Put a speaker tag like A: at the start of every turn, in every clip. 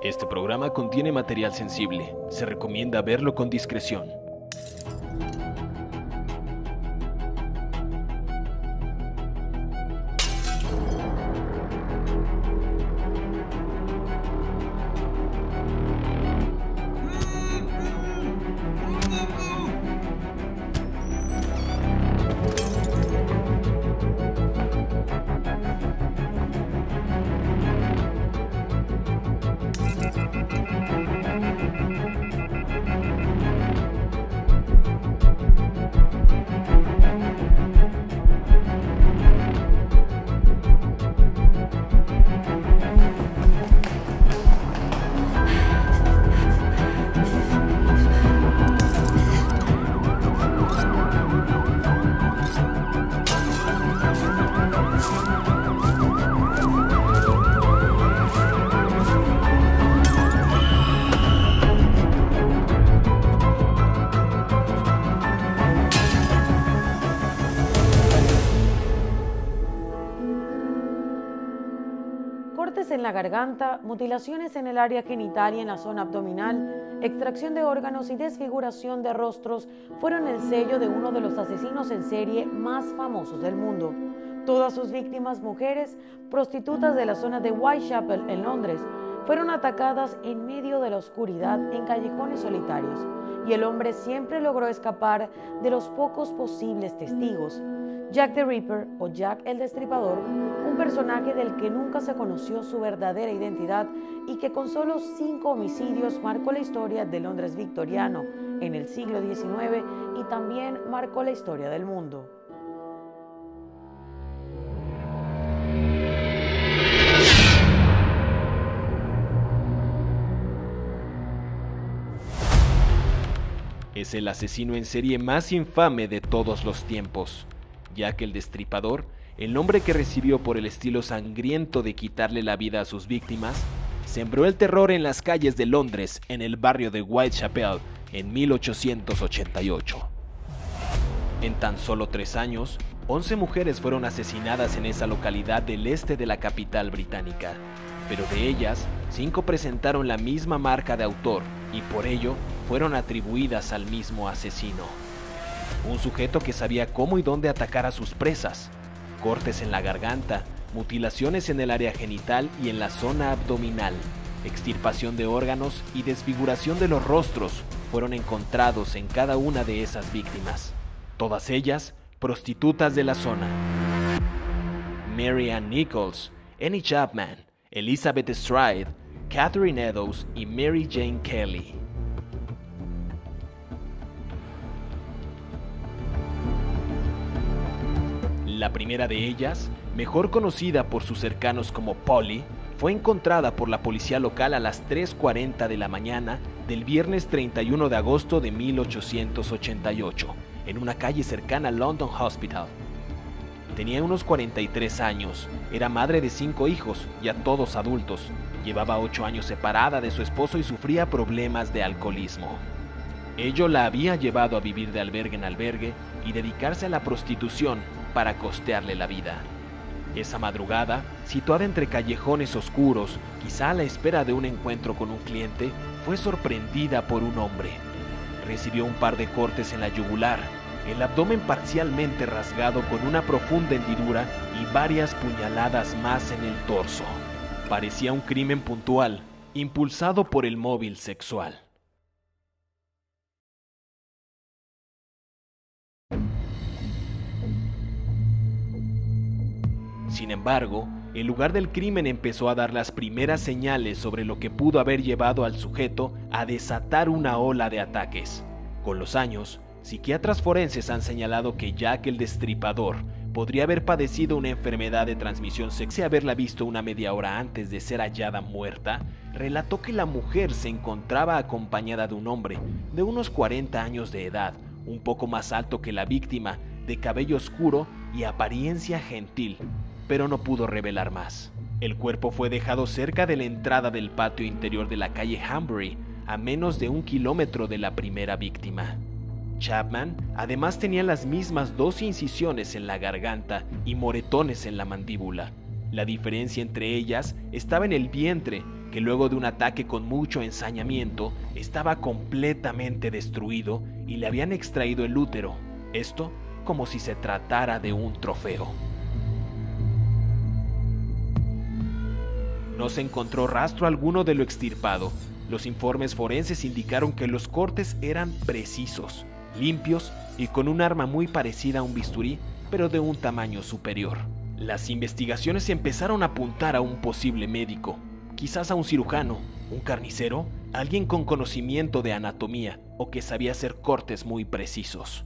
A: Este programa contiene material sensible. Se recomienda verlo con discreción.
B: Garganta, mutilaciones en el área genital y en la zona abdominal, extracción de órganos y desfiguración de rostros fueron el sello de uno de los asesinos en serie más famosos del mundo. Todas sus víctimas, mujeres, prostitutas de la zona de Whitechapel en Londres, fueron atacadas en medio de la oscuridad en callejones solitarios, y el hombre siempre logró escapar de los pocos posibles testigos. Jack the Ripper o Jack el Destripador, un personaje del que nunca se conoció su verdadera identidad y que con solo cinco homicidios marcó la historia de Londres victoriano en el siglo XIX y también marcó la historia del mundo.
A: Es el asesino en serie más infame de todos los tiempos. Jack el Destripador, el nombre que recibió por el estilo sangriento de quitarle la vida a sus víctimas, sembró el terror en las calles de Londres en el barrio de Whitechapel en 1888. En tan solo tres años, 11 mujeres fueron asesinadas en esa localidad del este de la capital británica, pero de ellas, cinco presentaron la misma marca de autor y por ello fueron atribuidas al mismo asesino. Un sujeto que sabía cómo y dónde atacar a sus presas. Cortes en la garganta, mutilaciones en el área genital y en la zona abdominal, extirpación de órganos y desfiguración de los rostros fueron encontrados en cada una de esas víctimas. Todas ellas prostitutas de la zona. Mary Ann Nichols, Annie Chapman, Elizabeth Stride, Catherine Eddowes y Mary Jane Kelly. La primera de ellas, mejor conocida por sus cercanos como Polly, fue encontrada por la policía local a las 3.40 de la mañana del viernes 31 de agosto de 1888, en una calle cercana a London Hospital. Tenía unos 43 años, era madre de cinco hijos, ya todos adultos, llevaba 8 años separada de su esposo y sufría problemas de alcoholismo. Ello la había llevado a vivir de albergue en albergue y dedicarse a la prostitución para costearle la vida. Esa madrugada, situada entre callejones oscuros, quizá a la espera de un encuentro con un cliente, fue sorprendida por un hombre. Recibió un par de cortes en la yugular, el abdomen parcialmente rasgado con una profunda hendidura y varias puñaladas más en el torso. Parecía un crimen puntual, impulsado por el móvil sexual. Sin embargo, el lugar del crimen empezó a dar las primeras señales sobre lo que pudo haber llevado al sujeto a desatar una ola de ataques. Con los años, psiquiatras forenses han señalado que Jack el Destripador podría haber padecido una enfermedad de transmisión sexual. haberla visto una media hora antes de ser hallada muerta, relató que la mujer se encontraba acompañada de un hombre de unos 40 años de edad, un poco más alto que la víctima, de cabello oscuro y apariencia gentil, pero no pudo revelar más. El cuerpo fue dejado cerca de la entrada del patio interior de la calle Hambury, a menos de un kilómetro de la primera víctima. Chapman además tenía las mismas dos incisiones en la garganta y moretones en la mandíbula. La diferencia entre ellas estaba en el vientre, que luego de un ataque con mucho ensañamiento estaba completamente destruido y le habían extraído el útero, esto como si se tratara de un trofeo. No se encontró rastro alguno de lo extirpado. Los informes forenses indicaron que los cortes eran precisos, limpios y con un arma muy parecida a un bisturí, pero de un tamaño superior. Las investigaciones empezaron a apuntar a un posible médico, quizás a un cirujano, un carnicero, alguien con conocimiento de anatomía o que sabía hacer cortes muy precisos.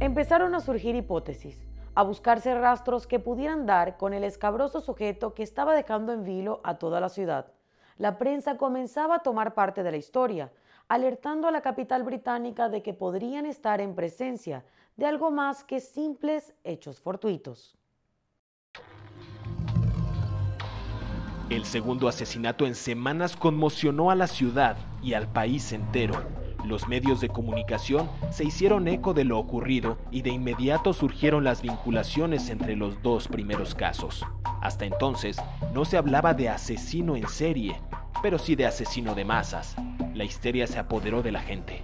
B: Empezaron a surgir hipótesis, a buscarse rastros que pudieran dar con el escabroso sujeto que estaba dejando en vilo a toda la ciudad. La prensa comenzaba a tomar parte de la historia, alertando a la capital británica de que podrían estar en presencia de algo más que simples hechos fortuitos.
A: El segundo asesinato en semanas conmocionó a la ciudad y al país entero. Los medios de comunicación se hicieron eco de lo ocurrido y de inmediato surgieron las vinculaciones entre los dos primeros casos. Hasta entonces no se hablaba de asesino en serie, pero sí de asesino de masas. La histeria se apoderó de la gente.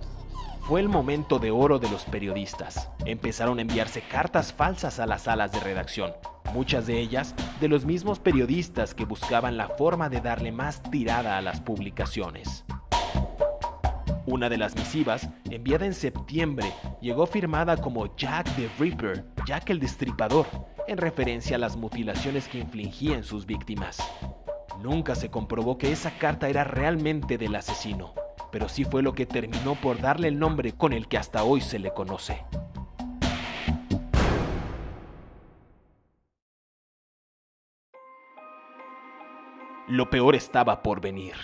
A: Fue el momento de oro de los periodistas. Empezaron a enviarse cartas falsas a las salas de redacción, muchas de ellas de los mismos periodistas que buscaban la forma de darle más tirada a las publicaciones. Una de las misivas, enviada en septiembre, llegó firmada como Jack the Ripper, Jack el Destripador, en referencia a las mutilaciones que infligía en sus víctimas. Nunca se comprobó que esa carta era realmente del asesino, pero sí fue lo que terminó por darle el nombre con el que hasta hoy se le conoce. Lo peor estaba por venir.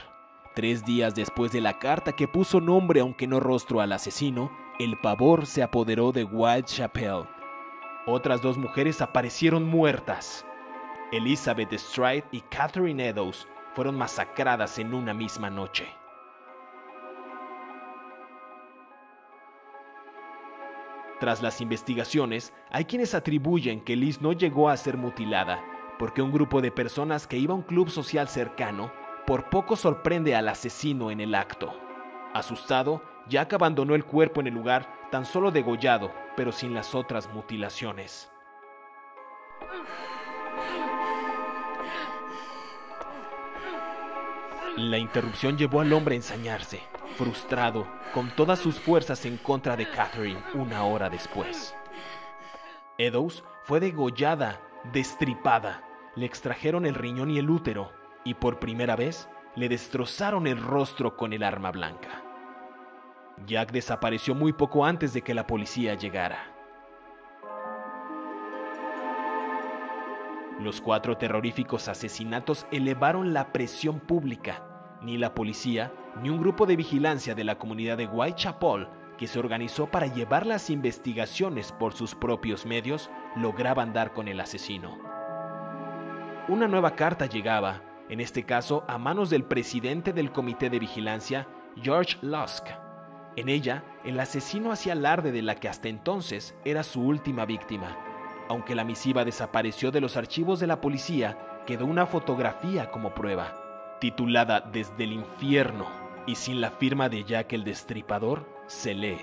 A: Tres días después de la carta que puso nombre aunque no rostro al asesino, el pavor se apoderó de Whitechapel. Otras dos mujeres aparecieron muertas. Elizabeth Stride y Catherine Eddowes fueron masacradas en una misma noche. Tras las investigaciones, hay quienes atribuyen que Liz no llegó a ser mutilada, porque un grupo de personas que iba a un club social cercano por poco sorprende al asesino en el acto. Asustado, Jack abandonó el cuerpo en el lugar tan solo degollado, pero sin las otras mutilaciones. La interrupción llevó al hombre a ensañarse, frustrado, con todas sus fuerzas en contra de Catherine una hora después. Eddowes fue degollada, destripada, le extrajeron el riñón y el útero, y por primera vez le destrozaron el rostro con el arma blanca. Jack desapareció muy poco antes de que la policía llegara. Los cuatro terroríficos asesinatos elevaron la presión pública. Ni la policía, ni un grupo de vigilancia de la comunidad de Whitechapel, que se organizó para llevar las investigaciones por sus propios medios, lograban dar con el asesino. Una nueva carta llegaba, en este caso a manos del presidente del comité de vigilancia, George Lusk. En ella, el asesino hacía alarde de la que hasta entonces era su última víctima aunque la misiva desapareció de los archivos de la policía, quedó una fotografía como prueba, titulada Desde el infierno, y sin la firma de Jack el Destripador, se lee.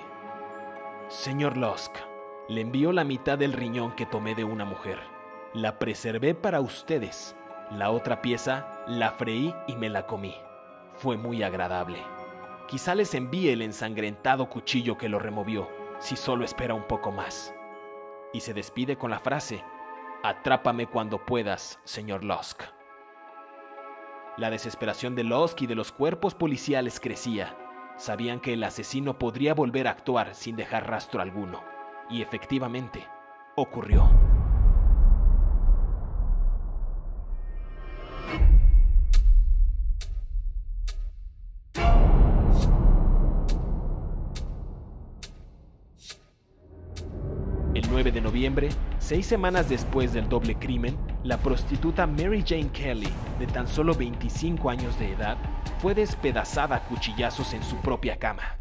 A: Señor Lusk, le envío la mitad del riñón que tomé de una mujer. La preservé para ustedes. La otra pieza la freí y me la comí. Fue muy agradable. Quizá les envíe el ensangrentado cuchillo que lo removió, si solo espera un poco más y se despide con la frase, Atrápame cuando puedas, señor Lusk. La desesperación de Lusk y de los cuerpos policiales crecía. Sabían que el asesino podría volver a actuar sin dejar rastro alguno. Y efectivamente, ocurrió. Seis semanas después del doble crimen, la prostituta Mary Jane Kelly, de tan solo 25 años de edad, fue despedazada a cuchillazos en su propia cama.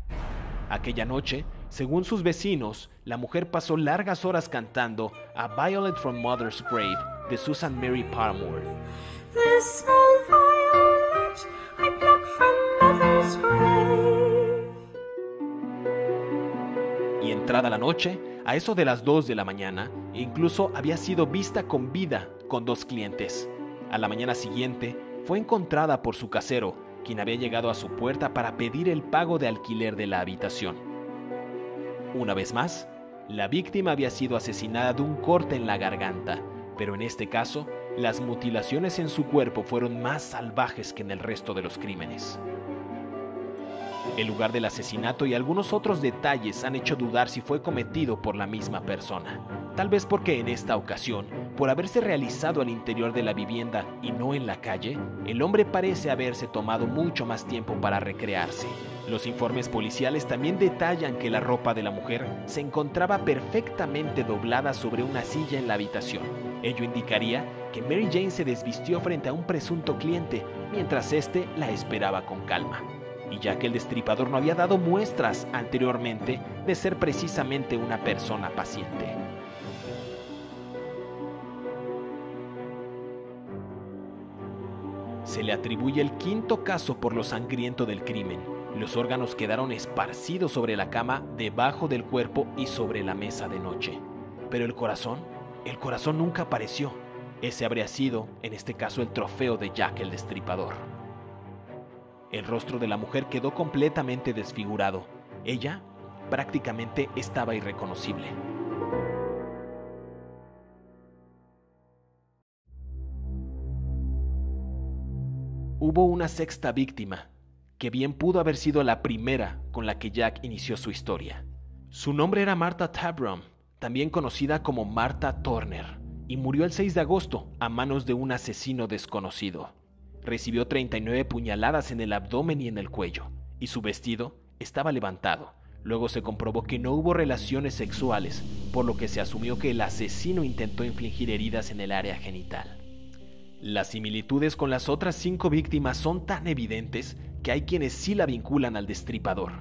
A: Aquella noche, según sus vecinos, la mujer pasó largas horas cantando A Violet from Mother's Grave de Susan Mary Paramore. Y entrada la noche, a eso de las 2 de la mañana, incluso había sido vista con vida con dos clientes. A la mañana siguiente, fue encontrada por su casero, quien había llegado a su puerta para pedir el pago de alquiler de la habitación. Una vez más, la víctima había sido asesinada de un corte en la garganta, pero en este caso, las mutilaciones en su cuerpo fueron más salvajes que en el resto de los crímenes. El lugar del asesinato y algunos otros detalles han hecho dudar si fue cometido por la misma persona. Tal vez porque en esta ocasión, por haberse realizado al interior de la vivienda y no en la calle, el hombre parece haberse tomado mucho más tiempo para recrearse. Los informes policiales también detallan que la ropa de la mujer se encontraba perfectamente doblada sobre una silla en la habitación. Ello indicaría que Mary Jane se desvistió frente a un presunto cliente mientras éste la esperaba con calma y ya que el destripador no había dado muestras anteriormente de ser precisamente una persona paciente. Se le atribuye el quinto caso por lo sangriento del crimen. Los órganos quedaron esparcidos sobre la cama, debajo del cuerpo y sobre la mesa de noche. Pero el corazón, el corazón nunca apareció. Ese habría sido, en este caso, el trofeo de Jack el Destripador. El rostro de la mujer quedó completamente desfigurado. Ella prácticamente estaba irreconocible. Hubo una sexta víctima, que bien pudo haber sido la primera con la que Jack inició su historia. Su nombre era Martha Tabram, también conocida como Martha Turner, y murió el 6 de agosto a manos de un asesino desconocido. Recibió 39 puñaladas en el abdomen y en el cuello, y su vestido estaba levantado. Luego se comprobó que no hubo relaciones sexuales, por lo que se asumió que el asesino intentó infligir heridas en el área genital. Las similitudes con las otras cinco víctimas son tan evidentes que hay quienes sí la vinculan al destripador.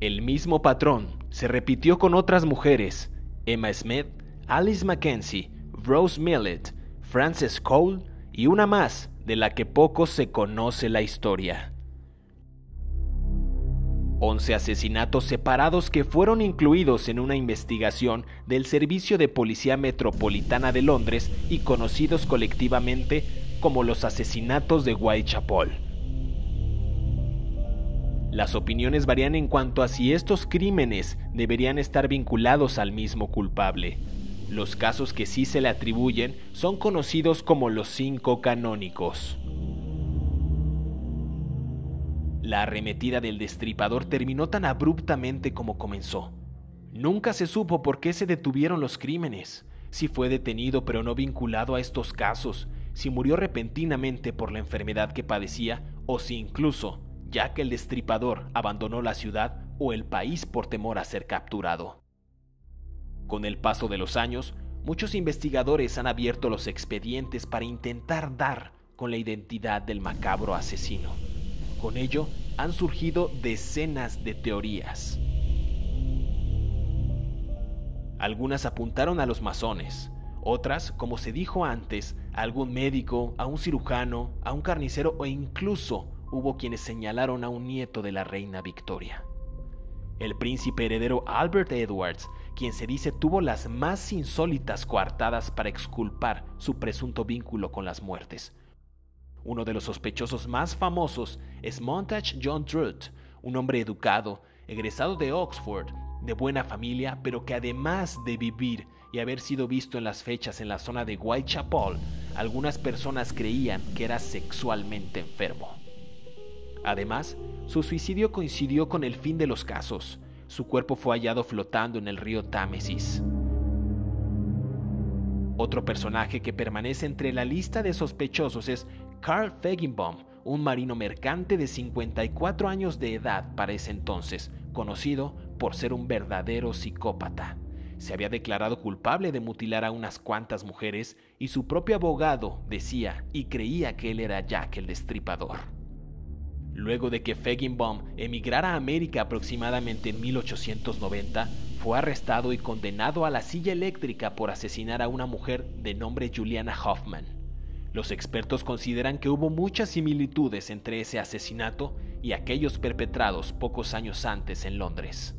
A: El mismo patrón se repitió con otras mujeres, Emma Smith, Alice Mackenzie, Rose Millet, Frances Cole y una más de la que poco se conoce la historia. Once asesinatos separados que fueron incluidos en una investigación del Servicio de Policía Metropolitana de Londres y conocidos colectivamente como los asesinatos de Whitechapel. Las opiniones varían en cuanto a si estos crímenes deberían estar vinculados al mismo culpable. Los casos que sí se le atribuyen son conocidos como los cinco canónicos. La arremetida del destripador terminó tan abruptamente como comenzó. Nunca se supo por qué se detuvieron los crímenes, si fue detenido pero no vinculado a estos casos, si murió repentinamente por la enfermedad que padecía o si incluso, ya que el destripador abandonó la ciudad o el país por temor a ser capturado. Con el paso de los años, muchos investigadores han abierto los expedientes para intentar dar con la identidad del macabro asesino. Con ello, han surgido decenas de teorías. Algunas apuntaron a los masones, otras, como se dijo antes, a algún médico, a un cirujano, a un carnicero o incluso hubo quienes señalaron a un nieto de la reina Victoria. El príncipe heredero Albert Edwards quien se dice tuvo las más insólitas coartadas para exculpar su presunto vínculo con las muertes. Uno de los sospechosos más famosos es Montage John Truth, un hombre educado, egresado de Oxford, de buena familia, pero que además de vivir y haber sido visto en las fechas en la zona de Whitechapel, algunas personas creían que era sexualmente enfermo. Además, su suicidio coincidió con el fin de los casos, su cuerpo fue hallado flotando en el río Támesis. Otro personaje que permanece entre la lista de sospechosos es Carl Feigenbaum, un marino mercante de 54 años de edad para ese entonces, conocido por ser un verdadero psicópata. Se había declarado culpable de mutilar a unas cuantas mujeres y su propio abogado decía y creía que él era Jack el Destripador. Luego de que Feigenbaum emigrara a América aproximadamente en 1890, fue arrestado y condenado a la silla eléctrica por asesinar a una mujer de nombre Juliana Hoffman. Los expertos consideran que hubo muchas similitudes entre ese asesinato y aquellos perpetrados pocos años antes en Londres.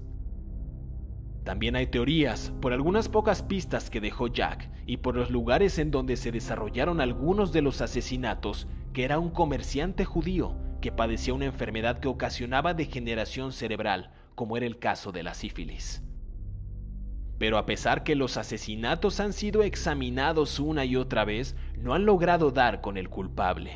A: También hay teorías por algunas pocas pistas que dejó Jack y por los lugares en donde se desarrollaron algunos de los asesinatos que era un comerciante judío que padecía una enfermedad que ocasionaba degeneración cerebral, como era el caso de la sífilis. Pero a pesar que los asesinatos han sido examinados una y otra vez, no han logrado dar con el culpable.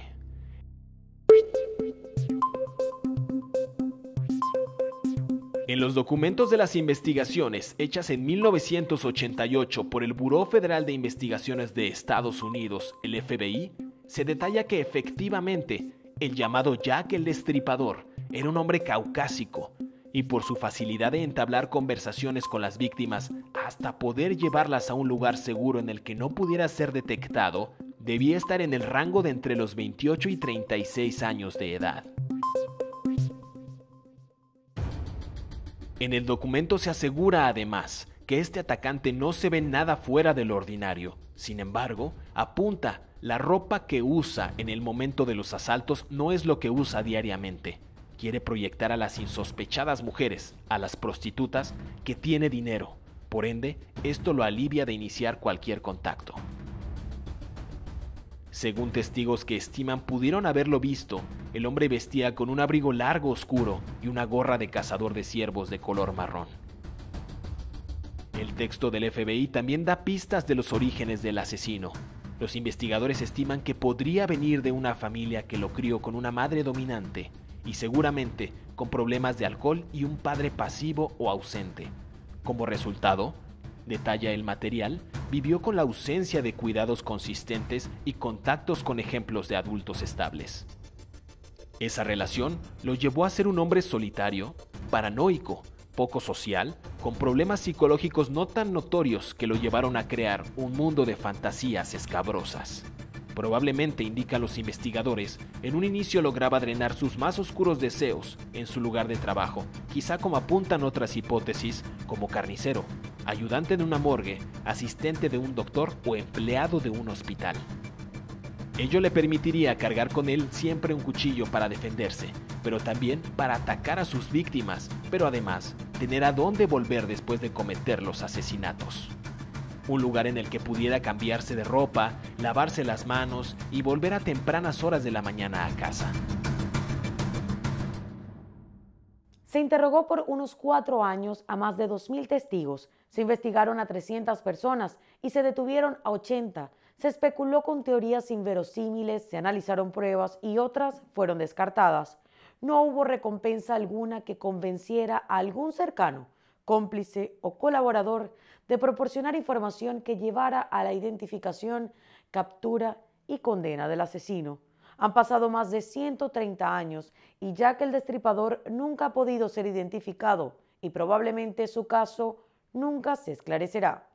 A: En los documentos de las investigaciones hechas en 1988 por el Buró Federal de Investigaciones de Estados Unidos, el FBI, se detalla que efectivamente el llamado Jack el Destripador era un hombre caucásico y por su facilidad de entablar conversaciones con las víctimas hasta poder llevarlas a un lugar seguro en el que no pudiera ser detectado, debía estar en el rango de entre los 28 y 36 años de edad. En el documento se asegura además que este atacante no se ve nada fuera de lo ordinario. Sin embargo, apunta, la ropa que usa en el momento de los asaltos no es lo que usa diariamente. Quiere proyectar a las insospechadas mujeres, a las prostitutas, que tiene dinero. Por ende, esto lo alivia de iniciar cualquier contacto. Según testigos que estiman pudieron haberlo visto, el hombre vestía con un abrigo largo oscuro y una gorra de cazador de ciervos de color marrón. El texto del FBI también da pistas de los orígenes del asesino. Los investigadores estiman que podría venir de una familia que lo crió con una madre dominante y seguramente con problemas de alcohol y un padre pasivo o ausente. Como resultado, detalla el material, vivió con la ausencia de cuidados consistentes y contactos con ejemplos de adultos estables. Esa relación lo llevó a ser un hombre solitario, paranoico, poco social, con problemas psicológicos no tan notorios que lo llevaron a crear un mundo de fantasías escabrosas. Probablemente, indican los investigadores, en un inicio lograba drenar sus más oscuros deseos en su lugar de trabajo, quizá como apuntan otras hipótesis, como carnicero, ayudante de una morgue, asistente de un doctor o empleado de un hospital. Ello le permitiría cargar con él siempre un cuchillo para defenderse, pero también para atacar a sus víctimas, pero además tener a dónde volver después de cometer los asesinatos un lugar en el que pudiera cambiarse de ropa, lavarse las manos y volver a tempranas horas de la mañana a casa.
B: Se interrogó por unos cuatro años a más de 2.000 testigos, se investigaron a 300 personas y se detuvieron a 80. Se especuló con teorías inverosímiles, se analizaron pruebas y otras fueron descartadas. No hubo recompensa alguna que convenciera a algún cercano, cómplice o colaborador de proporcionar información que llevara a la identificación, captura y condena del asesino. Han pasado más de 130 años y ya que el destripador nunca ha podido ser identificado y probablemente su caso nunca se esclarecerá.